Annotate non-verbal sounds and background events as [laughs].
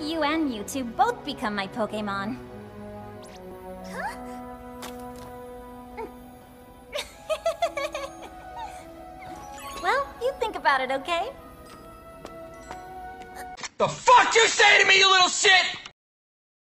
you and Mewtwo both become my Pokemon. Huh? [laughs] well, you think about it, okay? The fuck you say to me, you little shit!